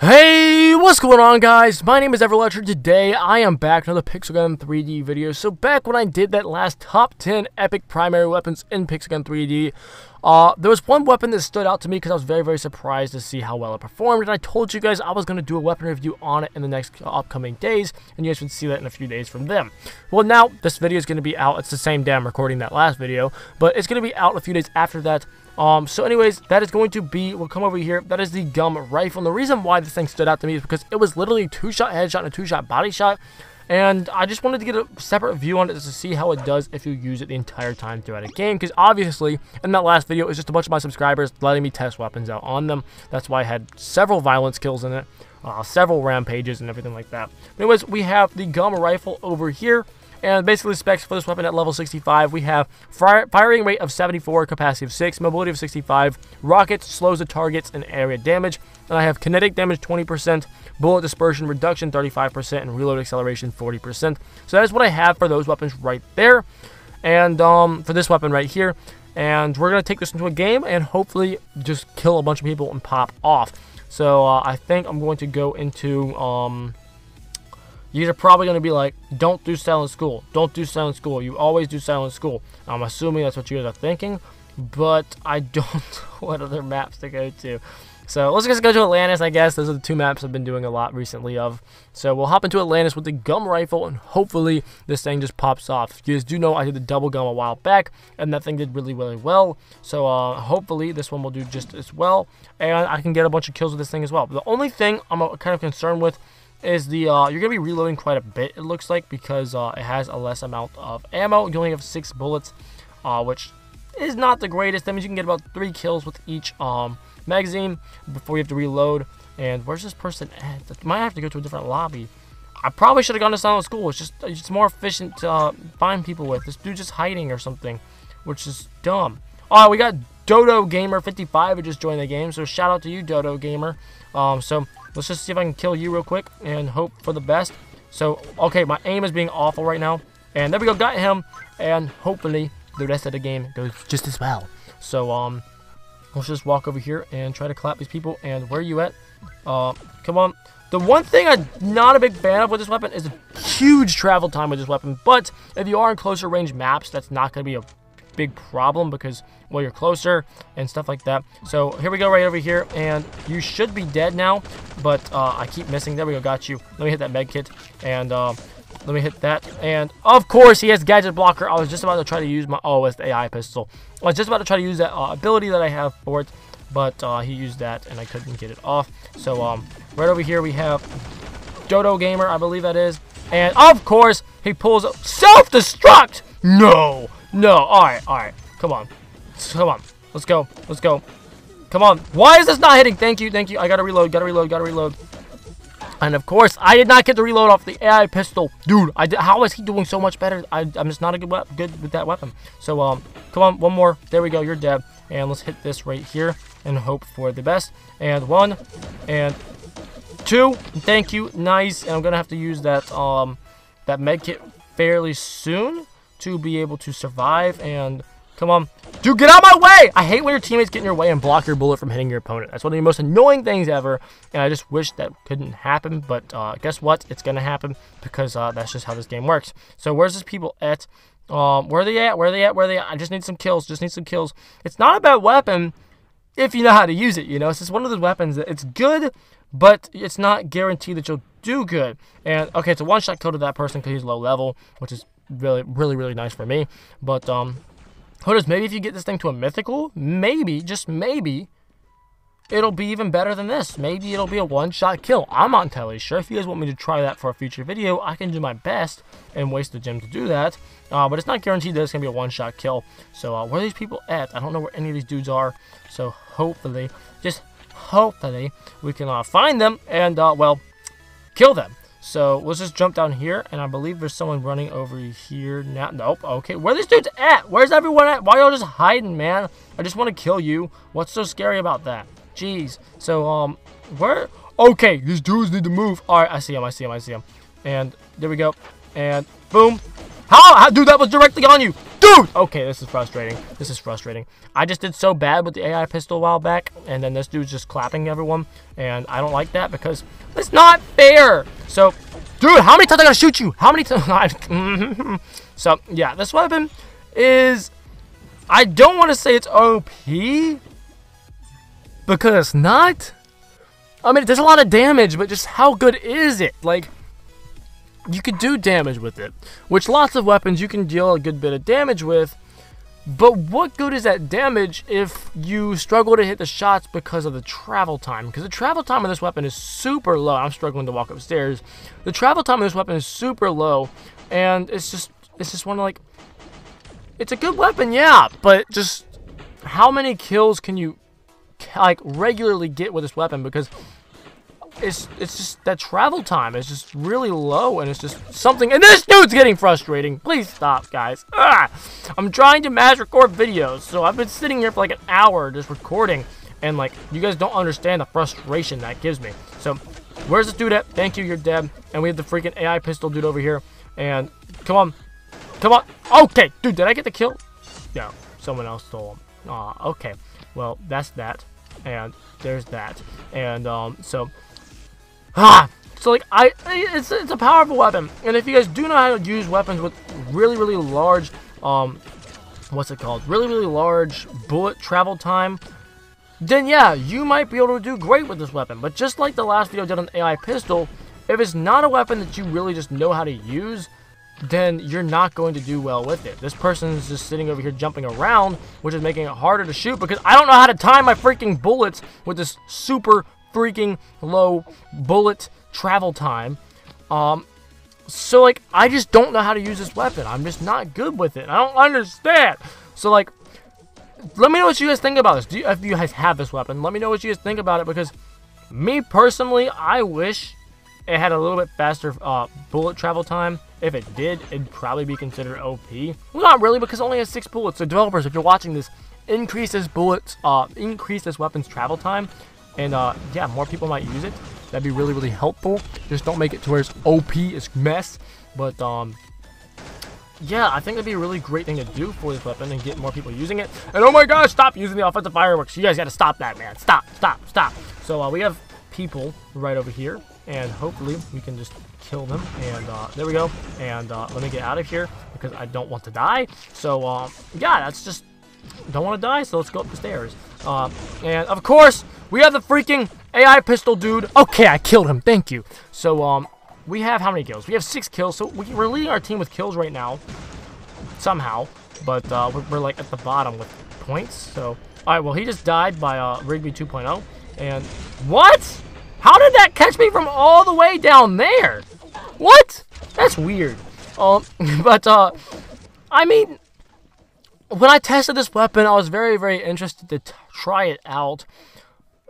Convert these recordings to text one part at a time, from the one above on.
Hey, what's going on guys? My name is Everletcher. Today I am back another Pixel Gun 3D video. So back when I did that last top 10 epic primary weapons in Pixel Gun 3D, uh, there was one weapon that stood out to me because I was very, very surprised to see how well it performed. And I told you guys I was going to do a weapon review on it in the next upcoming days. And you guys would see that in a few days from them. Well, now this video is going to be out. It's the same day I'm recording that last video. But it's going to be out a few days after that. Um, so anyways, that is going to be, we'll come over here, that is the gum rifle. And the reason why this thing stood out to me is because it was literally two-shot headshot and a two-shot body shot. And I just wanted to get a separate view on it to see how it does if you use it the entire time throughout a game. Because obviously, in that last video, it was just a bunch of my subscribers letting me test weapons out on them. That's why I had several violence kills in it, uh, several rampages and everything like that. But anyways, we have the gum rifle over here. And basically specs for this weapon at level 65, we have firing rate of 74, capacity of 6, mobility of 65, rockets, slows the targets, and area damage. And I have kinetic damage 20%, bullet dispersion reduction 35%, and reload acceleration 40%. So that is what I have for those weapons right there. And um, for this weapon right here. And we're going to take this into a game and hopefully just kill a bunch of people and pop off. So uh, I think I'm going to go into... Um, you guys are probably going to be like, don't do silent school. Don't do silent school. You always do silent school. I'm assuming that's what you guys are thinking, but I don't know what other maps to go to. So let's just go to Atlantis, I guess. Those are the two maps I've been doing a lot recently of. So we'll hop into Atlantis with the gum rifle, and hopefully this thing just pops off. You guys do know I did the double gum a while back, and that thing did really, really well. So uh, hopefully this one will do just as well, and I can get a bunch of kills with this thing as well. The only thing I'm uh, kind of concerned with is the uh, you're gonna be reloading quite a bit it looks like because uh, it has a less amount of ammo. You only have six bullets uh, which is not the greatest. That means you can get about three kills with each um, magazine before you have to reload. And where's this person at? Might have to go to a different lobby. I probably should have gone to silent school. It's just it's more efficient to uh, find people with. This dude just hiding or something which is dumb. All right we got Dodo Gamer 55 who just joined the game so shout out to you Dodo Gamer um, so Let's just see if I can kill you real quick and hope for the best. So, okay, my aim is being awful right now. And there we go, got him. And hopefully the rest of the game goes just as well. So, um, let's just walk over here and try to clap these people. And where are you at? Uh, come on. The one thing I'm not a big fan of with this weapon is a huge travel time with this weapon. But if you are in closer range maps, that's not going to be a big problem because, well, you're closer and stuff like that. So here we go right over here, and you should be dead now, but uh, I keep missing. There we go, got you. Let me hit that med kit, and uh, let me hit that. And, of course, he has gadget blocker. I was just about to try to use my, oh, it's the AI pistol. I was just about to try to use that uh, ability that I have for it, but uh, he used that, and I couldn't get it off. So, um, right over here we have Dodo Gamer, I believe that is. And, of course, he pulls self-destruct! No! No. Alright, alright. Come on. Come on. Let's go. Let's go. Come on. Why is this not hitting? Thank you. Thank you. I gotta reload. Gotta reload. Gotta reload. And of course, I did not get the reload off the AI pistol. Dude, I did, how is he doing so much better? I, am just not a good, good with that weapon. So, um, come on. One more. There we go. You're dead. And let's hit this right here and hope for the best. And one. And two. Thank you. Nice. And I'm gonna have to use that, um, that med kit fairly soon to be able to survive and come on. Dude, get out of my way! I hate when your teammates get in your way and block your bullet from hitting your opponent. That's one of the most annoying things ever, and I just wish that couldn't happen, but uh, guess what? It's going to happen because uh, that's just how this game works. So where's this people at? Um, where are they at? Where are they at? Where are they at? I just need some kills. Just need some kills. It's not a bad weapon if you know how to use it, you know? It's just one of those weapons that it's good, but it's not guaranteed that you'll do good. And, okay, it's a one-shot kill to that person because he's low level, which is really, really, really nice for me. But, um, who knows, maybe if you get this thing to a mythical, maybe, just maybe, it'll be even better than this. Maybe it'll be a one-shot kill. I'm not entirely sure. If you guys want me to try that for a future video, I can do my best and waste the gem to do that. Uh, but it's not guaranteed that it's going to be a one-shot kill. So uh, where are these people at? I don't know where any of these dudes are. So hopefully, just hopefully, we can uh, find them and, uh, well, kill them. So let's just jump down here, and I believe there's someone running over here now. Nope. Okay, where these dude's at? Where's everyone at? Why y'all just hiding, man? I just want to kill you. What's so scary about that? Jeez. So um, where? Okay, these dudes need to move. All right, I see him. I see him. I see him. And there we go. and boom. How, how, dude, that was directly on you. Dude! Okay, this is frustrating. This is frustrating. I just did so bad with the AI pistol a while back, and then this dude's just clapping everyone, and I don't like that because it's not fair. So, dude, how many times I gotta shoot you? How many times? so, yeah, this weapon is... I don't want to say it's OP, because it's not. I mean, it does a lot of damage, but just how good is it? Like, you could do damage with it, which lots of weapons you can deal a good bit of damage with, but what good is that damage if you struggle to hit the shots because of the travel time? Because the travel time of this weapon is super low. I'm struggling to walk upstairs. The travel time of this weapon is super low, and it's just, it's just one of like, it's a good weapon, yeah, but just how many kills can you like regularly get with this weapon? Because it's it's just that travel time is just really low and it's just something and this dude's getting frustrating. Please stop guys. Ah! i'm trying to mass record videos so i've been sitting here for like an hour just recording and like you guys don't understand the frustration that gives me. So where's this dude at? Thank you you're dead. And we have the freaking ai pistol dude over here. And come on. Come on. Okay dude did i get the kill? No someone else stole him. Aw, okay. Well that's that. And there's that. And um so Ah! So like I, it's it's a powerful weapon, and if you guys do know how to use weapons with really really large, um, what's it called? Really really large bullet travel time, then yeah, you might be able to do great with this weapon. But just like the last video I did on AI pistol, if it's not a weapon that you really just know how to use, then you're not going to do well with it. This person is just sitting over here jumping around, which is making it harder to shoot because I don't know how to time my freaking bullets with this super freaking low bullet travel time. Um, so, like, I just don't know how to use this weapon. I'm just not good with it. I don't understand. So, like, let me know what you guys think about this. You, if you guys have this weapon, let me know what you guys think about it because me personally, I wish it had a little bit faster uh, bullet travel time. If it did, it'd probably be considered OP. Well, not really because it only has six bullets. So developers, if you're watching this, increase this bullets, uh, increase this weapon's travel time and uh, yeah, more people might use it. That'd be really, really helpful. Just don't make it to where it's OP, it's mess. But um, yeah, I think that'd be a really great thing to do for this weapon and get more people using it. And oh my gosh, stop using the offensive fireworks. You guys gotta stop that, man. Stop, stop, stop. So uh, we have people right over here, and hopefully we can just kill them. And uh, there we go. And uh, let me get out of here because I don't want to die. So uh, yeah, that's just don't want to die. So let's go up the stairs. Uh, and of course, we have the freaking AI pistol dude. Okay, I killed him. Thank you. So, um, we have how many kills? We have six kills. So we, are leading our team with kills right now. Somehow. But, uh, we're, like, at the bottom with points. So, alright, well, he just died by, uh, Rigby 2.0. And, what? How did that catch me from all the way down there? What? That's weird. Um, but, uh, I mean, when I tested this weapon, I was very, very interested to try it out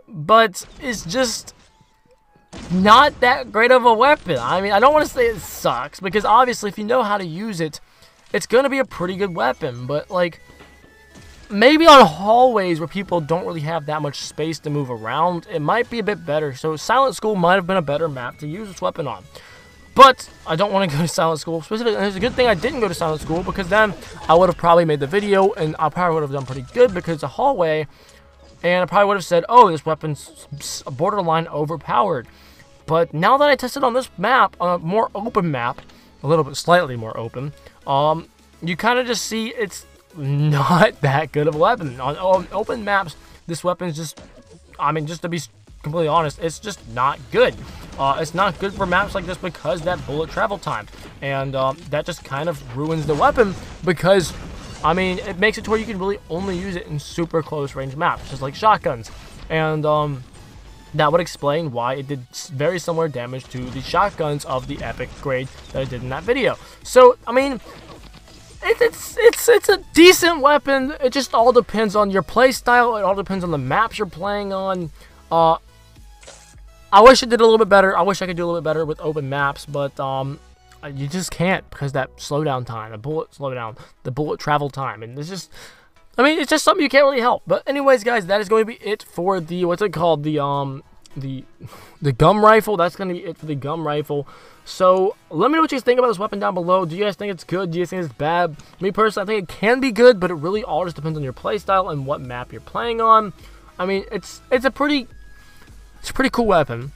but it's just not that great of a weapon. I mean, I don't want to say it sucks, because obviously if you know how to use it, it's going to be a pretty good weapon, but like, maybe on hallways where people don't really have that much space to move around, it might be a bit better. So Silent School might have been a better map to use this weapon on. But I don't want to go to Silent School specifically. And it's a good thing I didn't go to Silent School because then I would have probably made the video and I probably would have done pretty good because the hallway and I probably would have said, oh, this weapon's borderline overpowered. But now that I tested on this map, a more open map, a little bit slightly more open, um, you kind of just see it's not that good of a weapon. On, on open maps, this weapon is just, I mean, just to be completely honest, it's just not good. Uh, it's not good for maps like this because that bullet travel time. And um, that just kind of ruins the weapon because I mean, it makes it to where you can really only use it in super close range maps, just like shotguns. And um, that would explain why it did very similar damage to the shotguns of the epic grade that I did in that video. So, I mean, it, it's it's it's a decent weapon. It just all depends on your playstyle. It all depends on the maps you're playing on. Uh, I wish it did a little bit better. I wish I could do a little bit better with open maps, but um, you just can't because that slowdown time, the bullet slowdown, the bullet travel time, and it's just, I mean, it's just something you can't really help. But anyways, guys, that is going to be it for the what's it called, the um the the gum rifle. That's gonna be it for the gum rifle. So let me know what you guys think about this weapon down below. Do you guys think it's good? Do you think it's bad? Me personally, I think it can be good, but it really all just depends on your playstyle and what map you're playing on. I mean, it's it's a pretty it's a pretty cool weapon.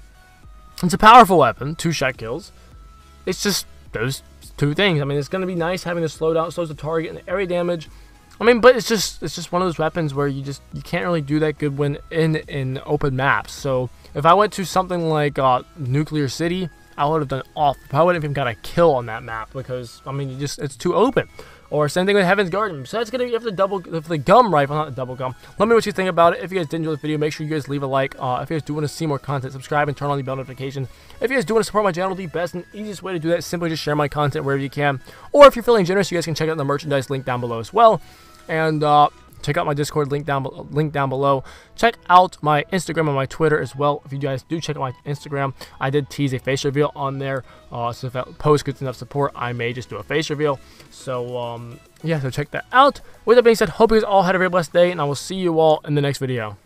It's a powerful weapon, two shot kills. It's just those two things. I mean, it's gonna be nice having the slowdown, slows the target and area damage. I mean, but it's just it's just one of those weapons where you just you can't really do that good when in in open maps. So if I went to something like uh, Nuclear City, I would have done off. I wouldn't even got a kill on that map because I mean, you just it's too open. Or same thing with Heaven's Garden. So that's gonna be for the double for the gum rifle, not the double gum. Let me know what you think about it. If you guys did enjoy this video, make sure you guys leave a like. Uh, if you guys do want to see more content, subscribe and turn on the bell notifications. If you guys do want to support my channel, the best and easiest way to do that is simply just share my content wherever you can. Or if you're feeling generous, you guys can check out the merchandise link down below as well. And uh, check out my Discord link down link down below. Check out my Instagram and my Twitter as well. If you guys do check out my Instagram, I did tease a face reveal on there. Uh, so if that post gets enough support, I may just do a face reveal. So um, yeah, so check that out. With that being said, hope you guys all had a very blessed day, and I will see you all in the next video.